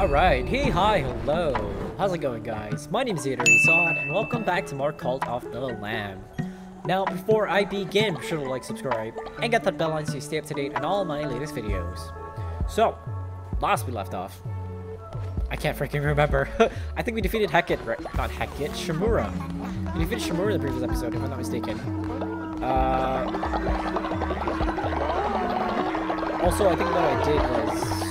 Alright, hey, hi, hello. How's it going, guys? My name is ZetaRayZod, and welcome back to more Cult of the Lamb. Now, before I begin, be sure to like, subscribe, and get that bell on so you stay up to date on all my latest videos. So, last we left off, I can't freaking remember. I think we defeated Heket, right? Not Heket, Shamura. We defeated Shamura in the previous episode, if I'm not mistaken. Uh, also, I think what I did was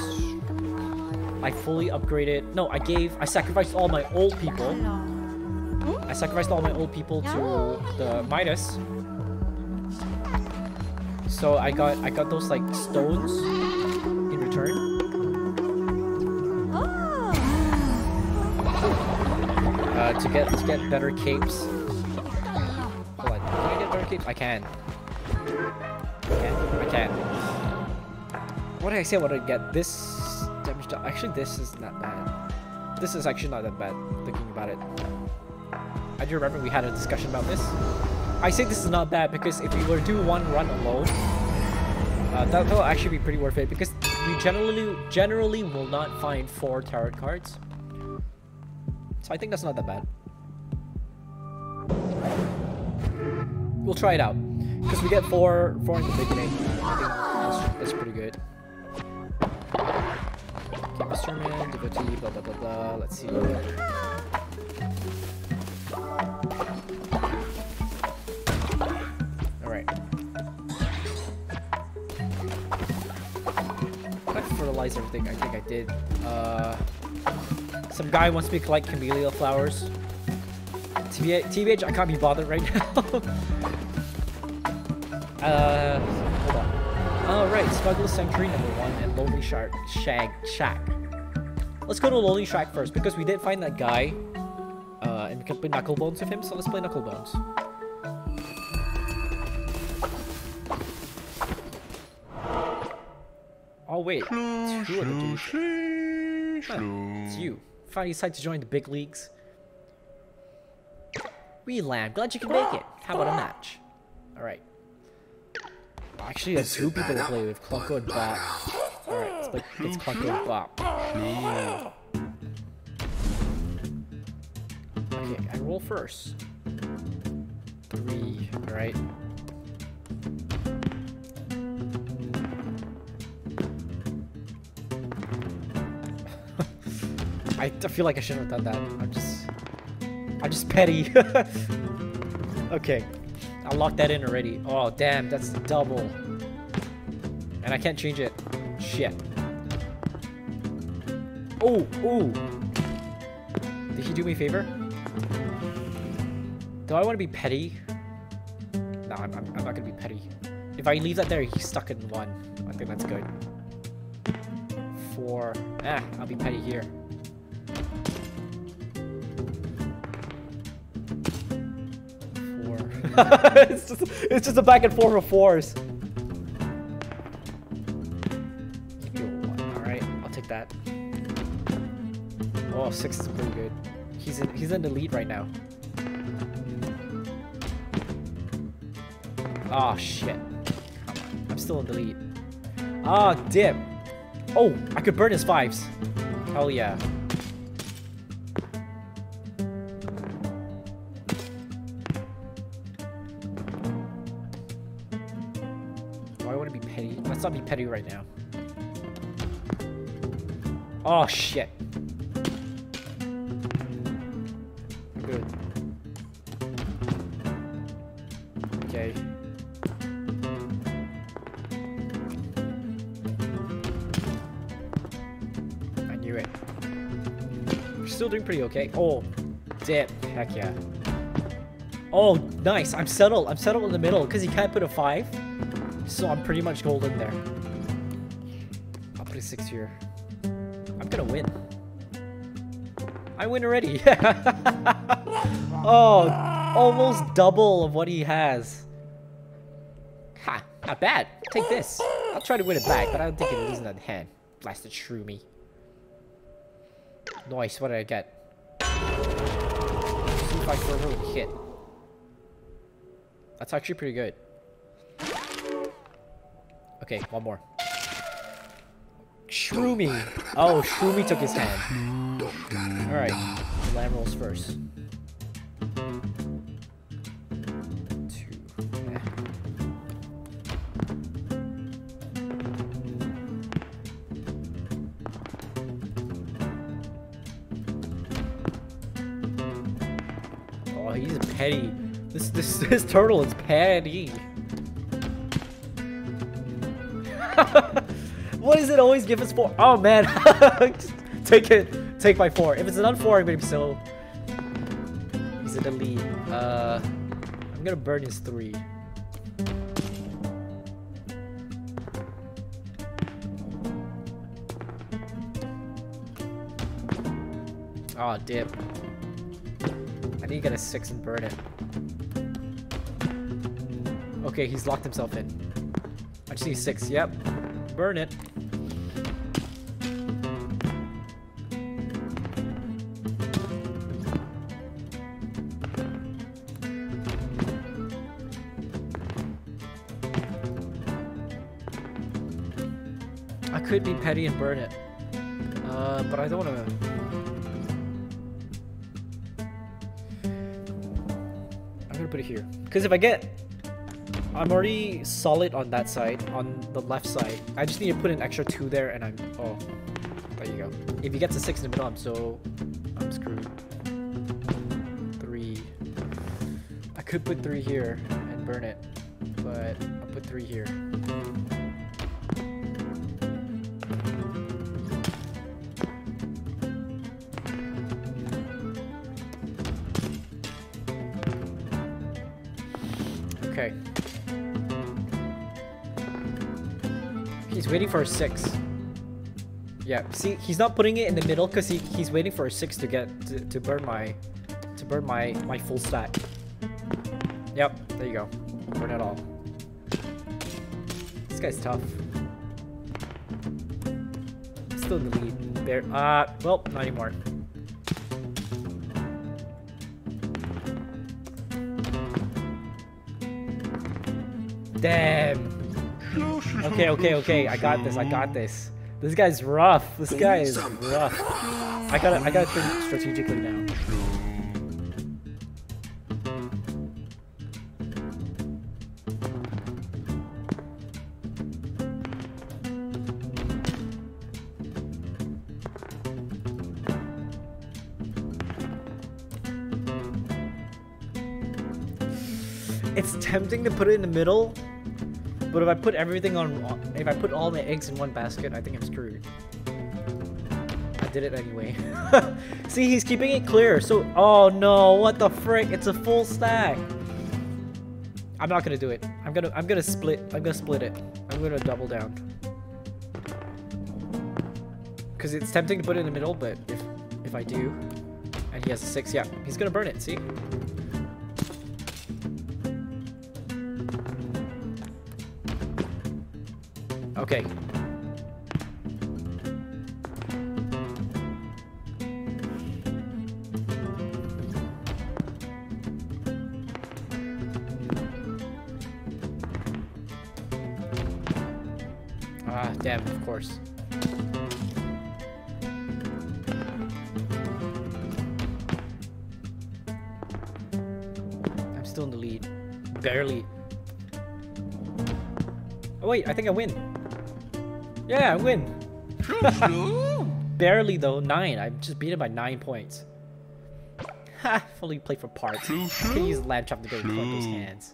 I fully upgraded. No, I gave. I sacrificed all my old people. I sacrificed all my old people to the Midas. So I got I got those like stones in return. Uh, to get to get better capes. Hold on, can I get better capes? I can. I can. I can. What did I say? What did I get? This Actually, this is not bad. This is actually not that bad, thinking about it. I do remember we had a discussion about this. I say this is not bad because if we were to do one run alone, uh, that will actually be pretty worth it because we generally generally will not find four tarot cards. So I think that's not that bad. We'll try it out. Because we get four, four in the beginning. I think that's, that's pretty good. Instrument, devotee, blah blah blah blah. Let's see. Alright. I fertilize everything. I think I did. Uh, some guy wants me to collect camellia flowers. TBH, TBH, I can't be bothered right now. uh, hold on. Alright, Smuggler Sanctuary number one and Lonely Shark Shag Shack. Let's go to Lonely Shack first because we did find that guy. Uh, and we can play Knucklebones with him, so let's play Knucklebones. Oh wait, two of the dudes. Huh, it's you. Finally decided to join the big leagues. We lamb, glad you can make it. How about a match? Alright. Actually, there's two people to play with, Klunko and Bop. Alright, let's play it's Klunko and Bop. Okay, I roll first. Three, alright. I feel like I shouldn't have done that. I'm just... I'm just petty. okay. I locked that in already. Oh, damn. That's double. And I can't change it. Shit. Oh, oh. Did he do me a favor? Do I want to be petty? No, I'm, I'm, I'm not going to be petty. If I leave that there, he's stuck in one. I think that's good. Four. Ah, I'll be petty here. it's just it's just a back and forth of fours. 6 is pretty good. He's in, he's in the lead right now. Oh shit. I'm still in the lead. Ah, oh, dim. Oh, I could burn his fives. Hell yeah. Why oh, would I be petty? Let's not be petty right now. Oh shit. Pretty okay. Oh, dip. Heck yeah. Oh, nice. I'm settled. I'm settled in the middle because he can't put a 5. So I'm pretty much golden there. I'll put a 6 here. I'm gonna win. I win already. oh, almost double of what he has. Ha, not bad. Take this. I'll try to win it back, but I don't think it isn't that hand. Blasted shrew me. Nice, what did I get? See if I can really hit. That's actually pretty good. Okay, one more. Shrumy. Oh, Shrumy took his hand. Alright, lamb rolls first. This turtle is petty. what does it always give us for? Oh man, take it. Take my four. If it's an on four, I'm gonna be so. He's in the lead. Uh, I'm gonna burn his three. Oh, dip. I need to get a six and burn it. Okay, he's locked himself in. I just need six. Yep. Burn it. I could be petty and burn it. Uh, but I don't want to. I'm gonna put it here. Because if I get I'm already solid on that side, on the left side. I just need to put an extra two there and I'm, oh, there you go. If he gets a six in the middle, I'm so, I'm screwed. Three. I could put three here and burn it, but I'll put three here. Okay. Waiting for a six. Yeah, see, he's not putting it in the middle because he, he's waiting for a six to get to, to burn my to burn my my full stack. Yep, there you go. Burn it all. This guy's tough. Still in the lead. There. Uh, well, not anymore. Okay, okay, okay. I got this. I got this. This guy's rough. This guy is rough. I gotta, I gotta think strategically now. It's tempting to put it in the middle, but if I put everything on, if I put all my eggs in one basket, I think I'm screwed. I did it anyway. See, he's keeping it clear. So, oh no, what the frick? It's a full stack. I'm not gonna do it. I'm gonna, I'm gonna split. I'm gonna split it. I'm gonna double down. Cause it's tempting to put it in the middle, but if, if I do, and he has a six, yeah, he's gonna burn it. See? Okay. Ah, damn, of course. I'm still in the lead. Barely. Oh wait, I think I win. Yeah, I win. Barely though, nine. I just beat him by nine points. Ha! Fully played for parts. Can use lamb chop to get in those hands.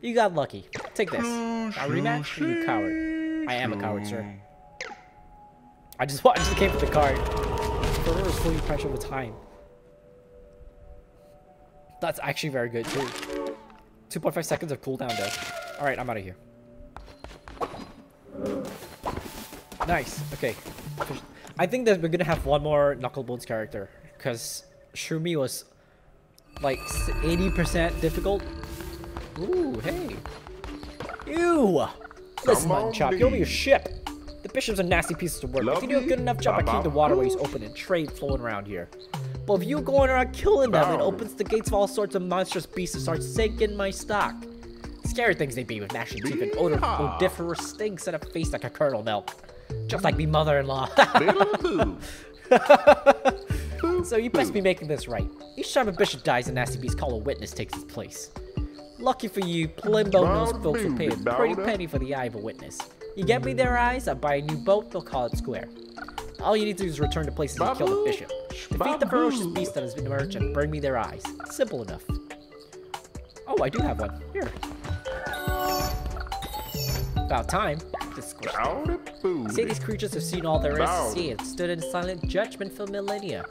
You got lucky. Take this. A rematch? You coward. I am a coward, sir. I just I just came for the card. Forever is fully pressure with time. That's actually very good too. 2.5 seconds of cooldown though. Alright, I'm out of here. Nice. Okay. I think that we're gonna have one more Knucklebones character because Shrumy was like 80% difficult. Ooh, hey. Ew! Listen, Mutton Chop, you'll be a ship. The bishops are nasty pieces of work. If you do a good enough job, I keep the waterways open and trade flowing around here. But if you going around killing them, it opens the gates of all sorts of monstrous beasts to start sinking my stock. Scary things they be with gnashing teeth and odor odoriferous stinks and a face like a kernel milk. Just like me mother-in-law. so you best be making this right. Each time a bishop dies, a nasty beast called a witness takes his place. Lucky for you, Plimbo knows folks will pay a pretty penny for the eye of a witness. You get me their eyes, I'll buy a new boat, they'll call it square. All you need to do is return to places and kill the bishop. Defeat the ferocious beast that has been emerged and bring me their eyes. Simple enough. Oh, I do have one. Here. About time. Say these creatures have seen all there is to see and stood in silent judgment for millennia.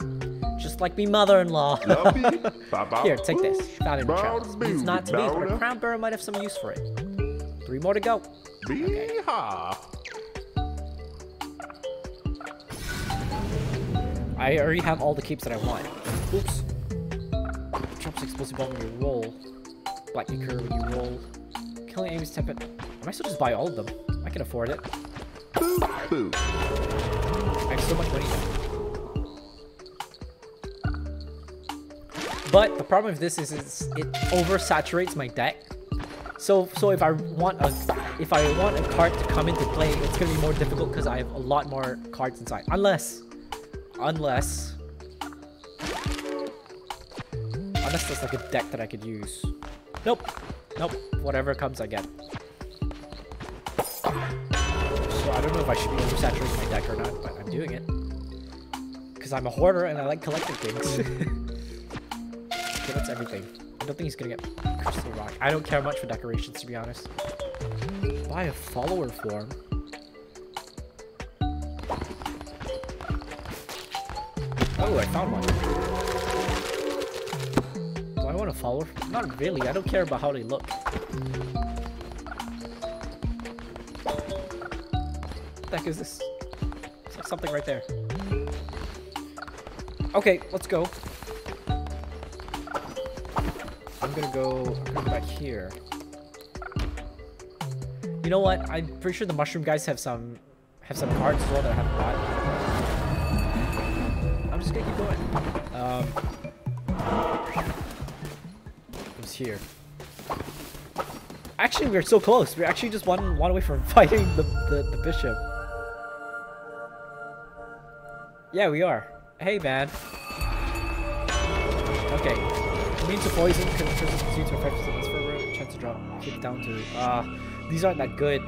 Just like me mother-in-law. Here, take this. Found in the. It's not to me, but a crown bearer might have some use for it. Three more to go. Okay. I already have all the capes that I want. Oops. Drops explosive bomb when you roll. Black liquor when you roll. Killing enemies temper. I might still just buy all of them. I can afford it. I have so much money But the problem with this is, is it oversaturates my deck. So so if I want a if I want a card to come into play, it's gonna be more difficult because I have a lot more cards inside. Unless unless unless there's like a deck that I could use. Nope. Nope. Whatever comes I get. So I don't know if I should be oversaturating my deck or not, but I'm doing it. Because I'm a hoarder and I like collecting things. okay, that's everything. I don't think he's gonna get Crystal Rock. I don't care much for decorations, to be honest. Buy a follower form. Oh, I found one. Do I want a follower? Not really. I don't care about how they look. Is this? It's like something right there. Okay, let's go. I'm gonna go, back here. You know what? I'm pretty sure the mushroom guys have some have some cards as well that I haven't bought. I'm just gonna keep going. Um, who's here? Actually, we're so close. We're actually just one one away from fighting the, the, the bishop. Yeah, we are. Hey, man. Okay. Immune to poison, contributes to effect transfer chance to drop kick down to. Ah, uh, these aren't that good.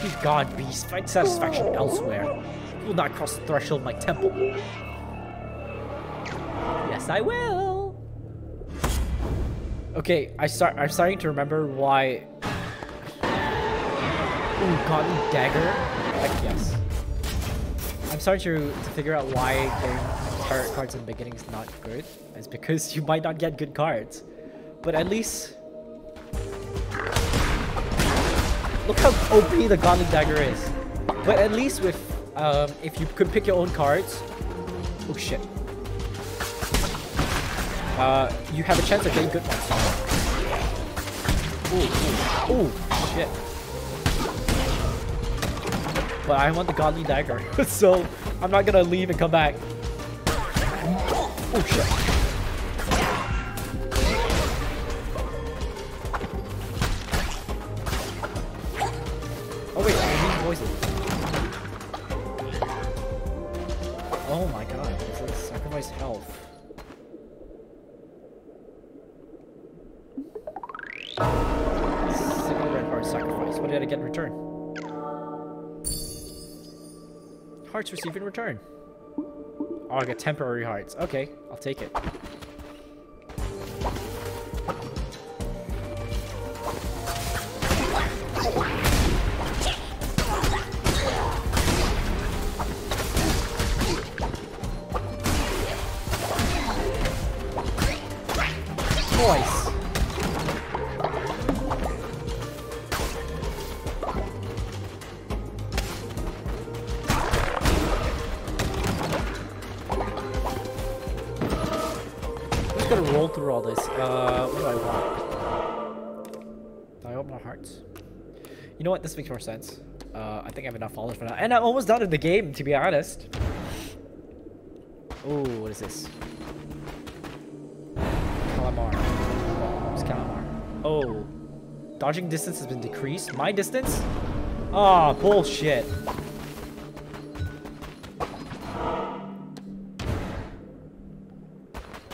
Be God, beast. Find satisfaction elsewhere. You will not cross the threshold of my temple. Yes, I will. Okay, I start. I'm starting to remember why. Ooh, Godly Dagger. I'm starting to, to figure out why getting tarot cards in the beginning is not good. It's because you might not get good cards. But at least... Look how OP the Godly Dagger is. But at least with... Um, if you could pick your own cards... Oh shit. Uh, you have a chance of getting good ones. Ooh, ooh, ooh, shit but I want the godly dagger. so I'm not gonna leave and come back. Oh shit. Hearts received in return. Oh, I get temporary hearts. Okay, I'll take it. You know what? This makes more sense. Uh, I think I have enough followers for now. And I'm almost done in the game, to be honest. Oh, what is this? Kallamar. Who's Kallamar? Oh. Dodging distance has been decreased. My distance? Oh, bullshit.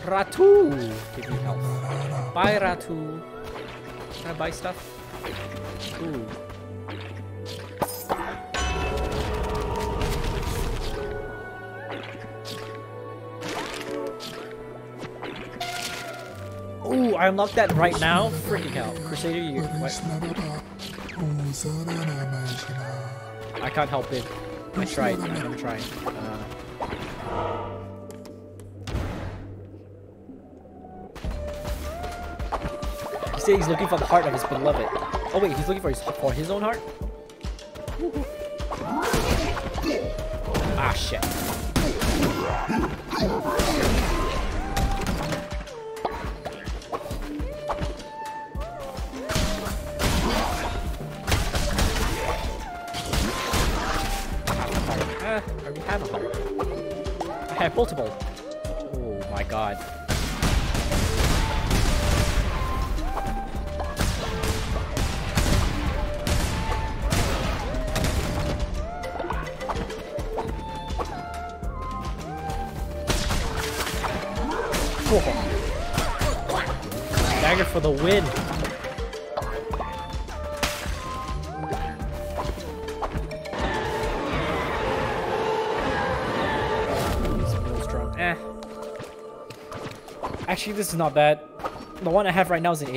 Ratau! Give me health. Ratau. Can I buy stuff? Ooh. Ooh, I unlocked that right now? Freaking hell. Crusader, you... What? I can't help it. I tried. I'm trying. Uh, said he's looking for the heart of his beloved. Oh wait, he's looking for his for his own heart? Ah shit. Uh, I already have a heart. I have multiple. The win. Eh. Actually, this is not bad. The one I have right now is an AoE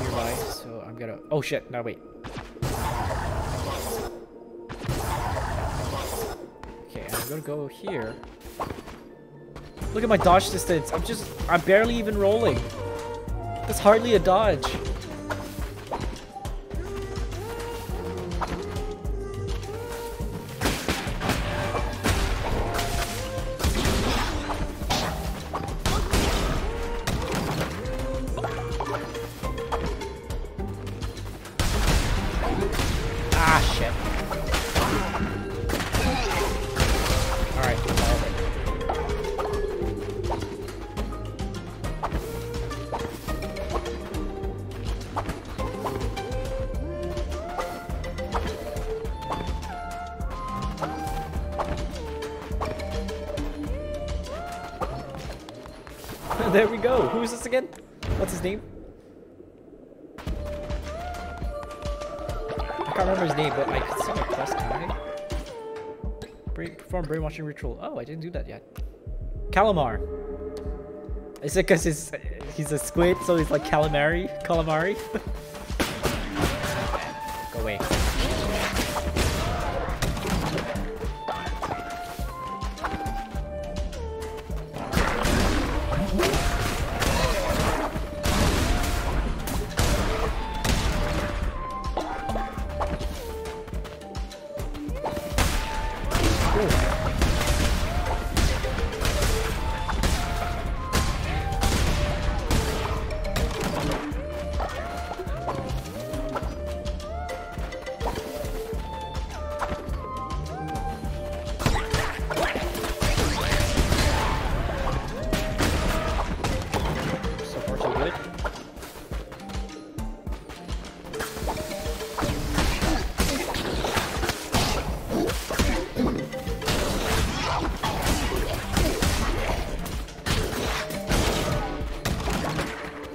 nearby, so I'm gonna. Oh shit! No wait. Okay, I'm gonna go here. Look at my dodge distance. I'm just. I'm barely even rolling. That's hardly a dodge. Perform brainwashing ritual. Oh, I didn't do that yet. Kallamar. Is it because he's, he's a squid, so he's like calamari? Calamari? Go away.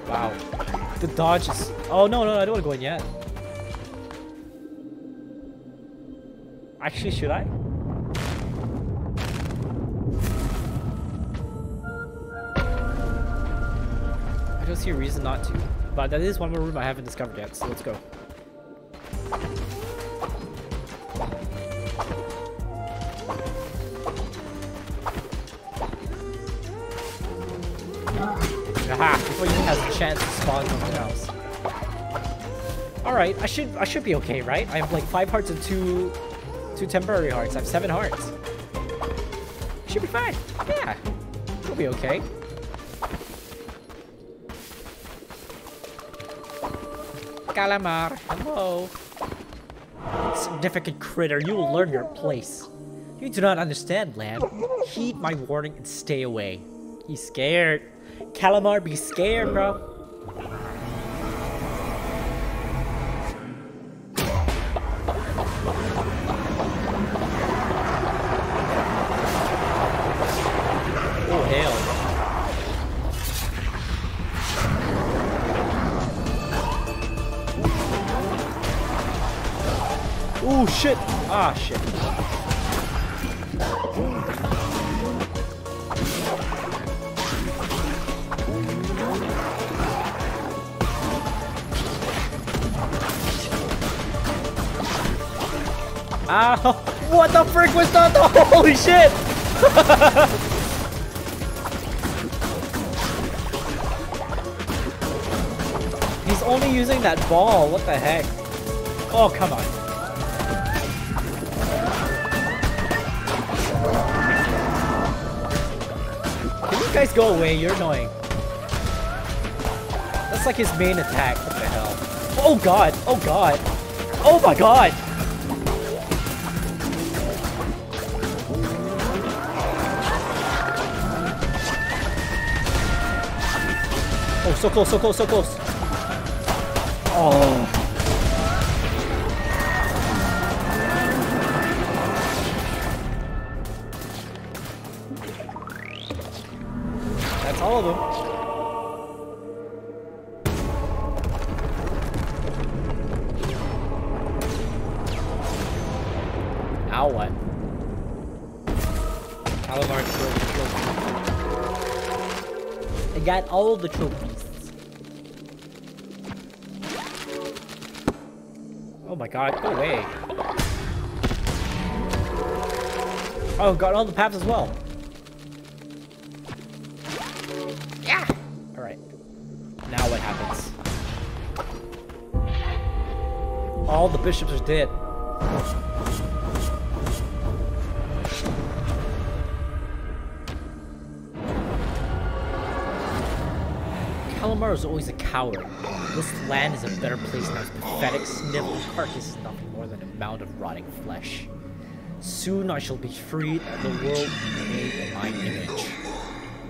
Wow. The dodge is... Oh, no, no, I don't want to go in yet. Actually, should I? I don't see a reason not to. But that is one more room I haven't discovered yet, so let's go. Chance to spawn something else. Alright, I should I should be okay, right? I have like five hearts and two two temporary hearts. I have seven hearts. Should be fine. Yeah. We'll be okay. Kallamar, hello. Significant critter, you will learn your place. You do not understand, lad. Heed my warning and stay away. He's scared. Kallamar be scared, bro. Oh shit! Ah shit. Ow! What the frick was that? Holy shit! He's only using that ball. What the heck? Oh, come on. Can you guys go away? You're annoying. That's like his main attack. What the hell? Oh god! Oh god! Oh my god! Oh, so close, so close, so close. Oh. That's all of them. Now what? Kallamar trophy. I got all the trophies. Oh, got all the paths as well. Yeah! Alright. Now what happens? All the bishops are dead. Kallamar is always a coward. This land is a better place than his pathetic, sniveling carcass is nothing more than a mound of rotting flesh. Soon I shall be freed and the world be made in my image.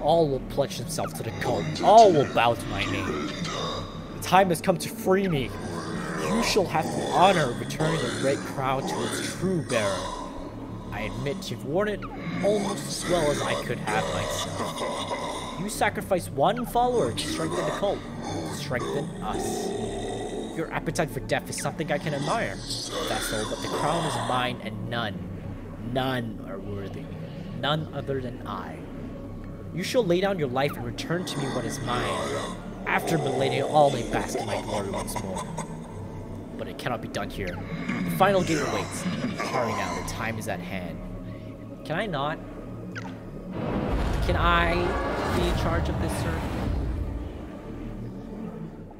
All will pledge themselves to the cult. All will bow to my name. The time has come to free me. You shall have the honor of returning the red crown to its true bearer. I admit you've worn it almost as well as I could have myself. You sacrificed one follower to strengthen the cult, strengthen us. Your appetite for death is something I can admire, Vessel, but the crown is mine and none, none are worthy. None other than I. You shall lay down your life and return to me what is mine. After millennia, all may bask in my glory once more. But it cannot be done here. The final gate awaits. Hurry now, the time is at hand. Can I not? Can I be in charge of this, sir?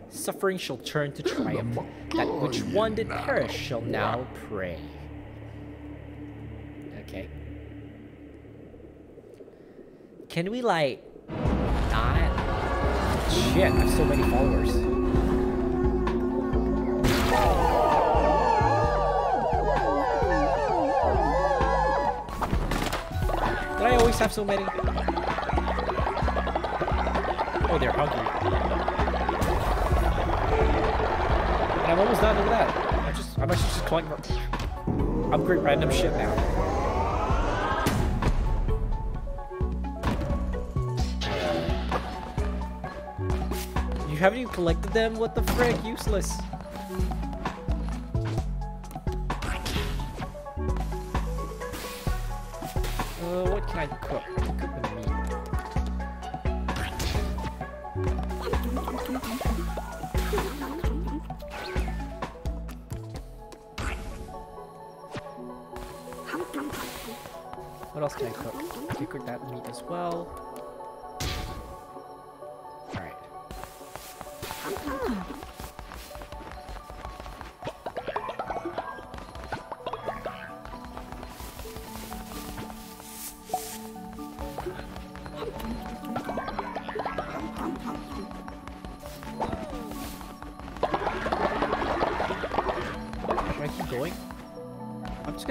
Suffering shall turn to triumph. That which one did perish shall now pray. Can we, like, not? Shit, I have so many followers. Did I always have so many? Oh, they're hungry. And I'm almost done, look at that. I just, I'm actually just collecting... Upgrade random shit now. You haven't even collected them? What the frick? Useless.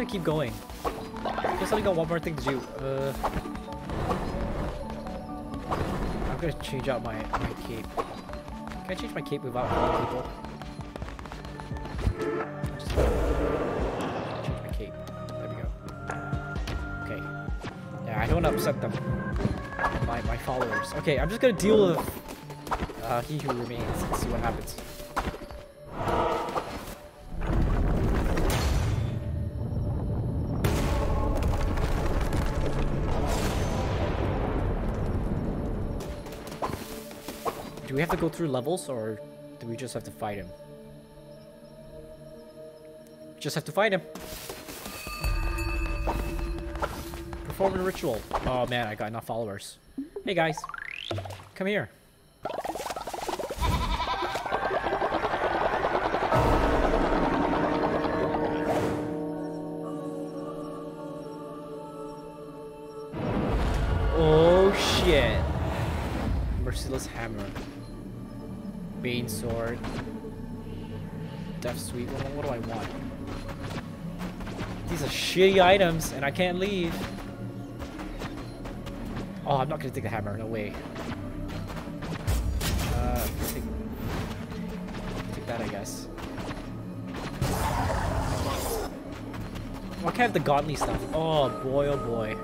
Gonna keep going. Guess I got one more thing to do. Uh, I'm gonna change out my, my cape. Can I change my cape without calling people? Change my cape. There we go. Okay. Yeah, I don't want to upset them. My, my followers. Okay, I'm just gonna deal with uh, he who remains and see what happens. Have to go through levels, or do we just have to fight him? Just have to fight him. Perform a ritual. Oh man, I got enough followers. Hey guys, come here. Sweep. What, what do I want? These are shitty items, and I can't leave. Oh, I'm not gonna take the hammer. No way. Uh, take, take that, I guess. Why can't I have the godly stuff? Oh boy, oh boy.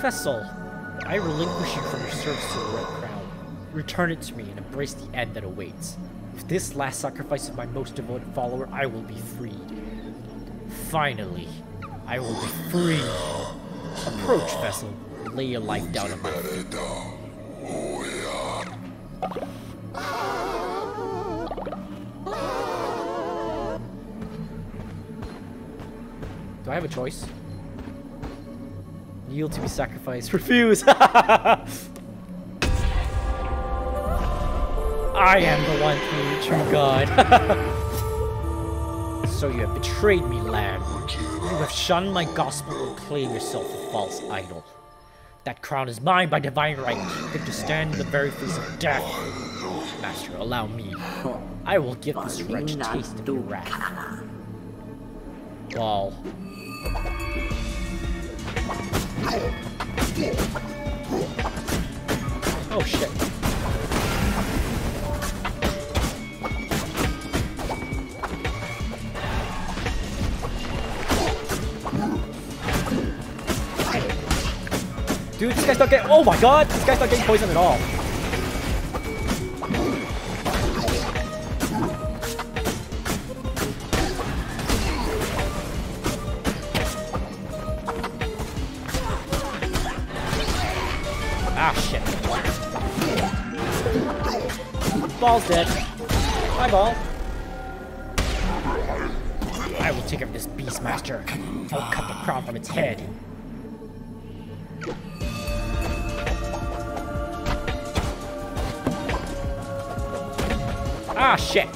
Vessel, I relinquish you from your service to the Red Crown. Return it to me and embrace the end that awaits. With this last sacrifice of my most devoted follower, I will be freed. Finally, I will be free. Approach, Vessel. Lay your life down on my feet. Do I have a choice? Yield to be sacrificed. Refuse! I am the one true, true God. so you have betrayed me, lad. You have shunned my gospel and claimed yourself a false idol. That crown is mine by divine right, fit to stand in the very face of death. Master, allow me. I will give this wretch a taste of your wrath. Wow. Oh shit. Dude, this guy's not getting- Oh my god! This guy's not getting poisoned at all. Ball's dead. Bye, Ball. I will take care of this Beastmaster. I'll cut the crown from its head. Ah, shit.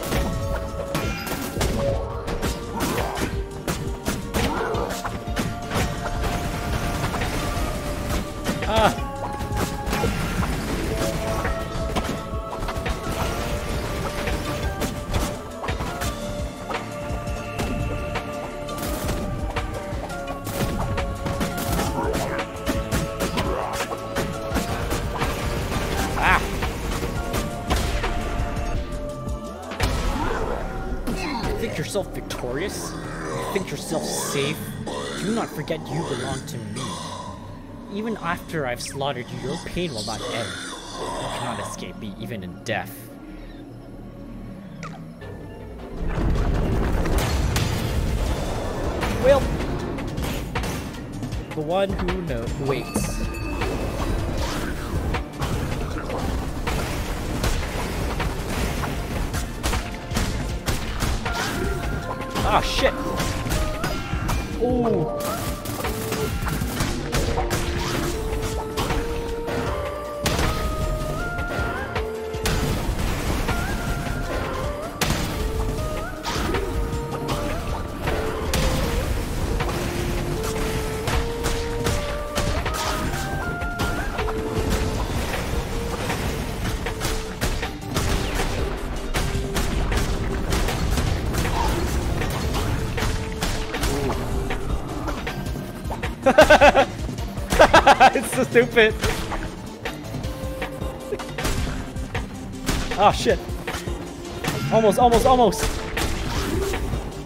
Think yourself victorious? Think yourself safe? Do not forget you belong to me. Even after I've slaughtered you, your pain will not end. You cannot escape me, even in death. Well, the one who knows waits. Ah, shit. Ooh. it's so stupid. Oh shit. Almost, almost, almost.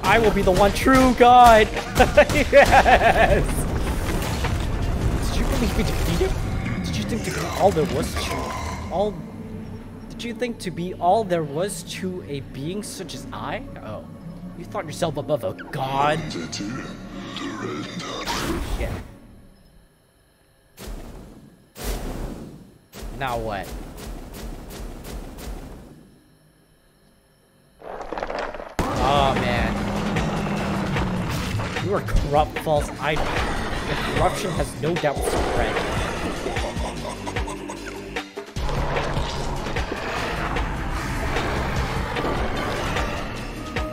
I will be the one true God. yes. Did you believe we defeated? Did you think to be all there was to all? Did you think to be all there was to a being such as I? Oh. You thought yourself above a god? Shit. Now what? Oh man. You are corrupt, false idol. Your corruption has no doubt spread.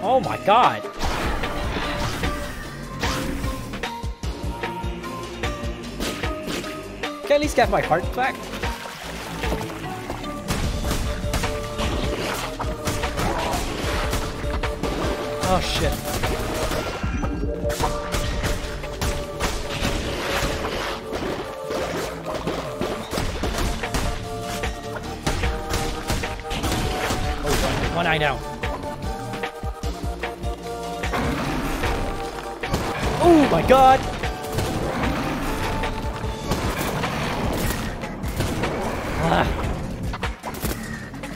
Oh my god! Can I at least get my heart back? Oh shit. Oh, one, one eye now. Oh my god! Ah.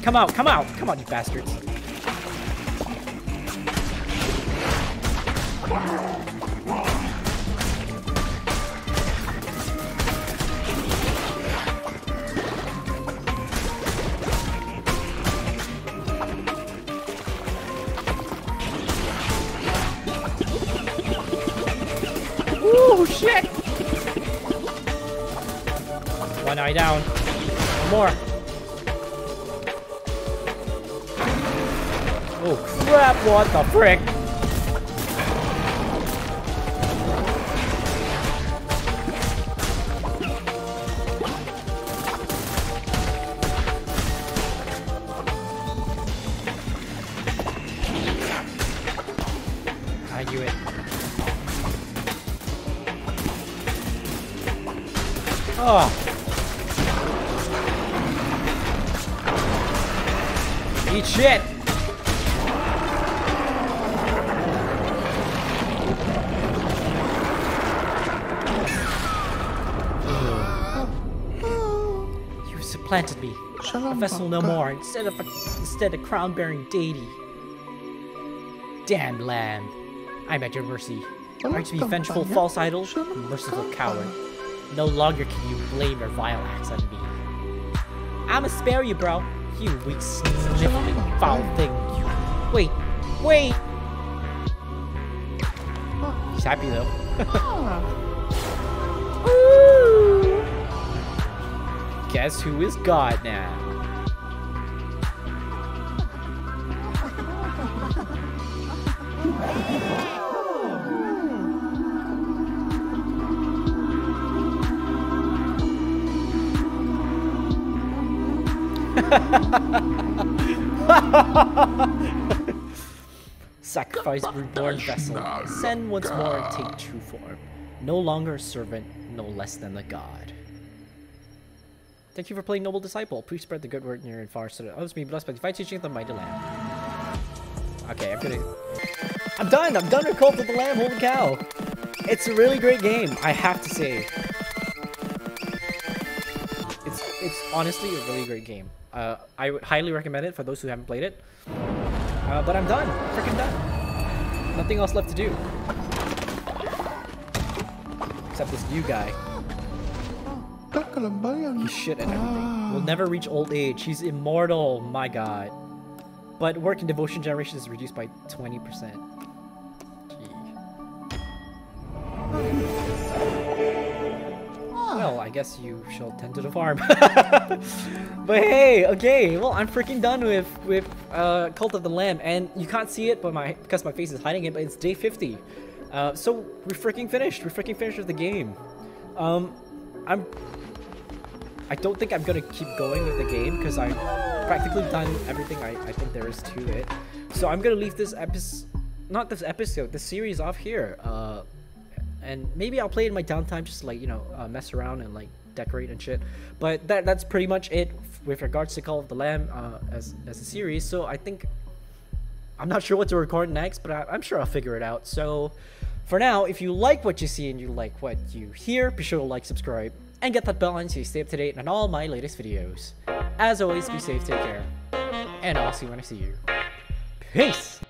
Come out, come out, come on, you bastards. One eye down. One more. Oh crap, what the frick? Vessel no more, instead of a, instead a crown-bearing deity. Damn lamb. I'm at your mercy. Are you to be vengeful false idol? Merciful coward. No longer can you blame your vile acts on me. I'ma spare you, bro. You weak, sniffling, foul thing. You. Wait, wait. He's happy though. Guess who is God now? Sacrifice reborn vessel. Send once more and take true form. No longer a servant, no less than a god. Thank you for playing Noble Disciple. Please spread the good word near and far so that others may be blessed by divine teaching of the mighty lamb. Okay, I'm gonna... I'm done! I'm done with Cult of the Lamb, holy cow! It's a really great game, I have to say. It's, it's honestly a really great game. Uh, I would highly recommend it for those who haven't played it. Uh, but I'm done. Freaking done. Nothing else left to do. Except this new guy. He's shit at everything. Will never reach old age. He's immortal. My god. But work in devotion generation is reduced by 20%. Guess you shall tend to the farm. but hey, okay, well, I'm freaking done with with uh, Cult of the Lamb, and you can't see it, but my because my face is hiding it. But it's day 50, uh, so we're freaking finished. We're freaking finished with the game. Um, I'm. I don't think I'm gonna keep going with the game because I've practically done everything I, I think there is to it. So I'm gonna leave this episode, not this episode, the series off here. Uh, and maybe I'll play it in my downtime, just like you know, uh, mess around and like decorate and shit. But that that's pretty much it with regards to Cult of the Lamb uh, as as a series. So I think I'm not sure what to record next, but I, I'm sure I'll figure it out. So for now, if you like what you see and you like what you hear, be sure to like, subscribe, and get that bell on so you stay up to date on all my latest videos. As always, be safe, take care, and I'll see you when I see you. Peace!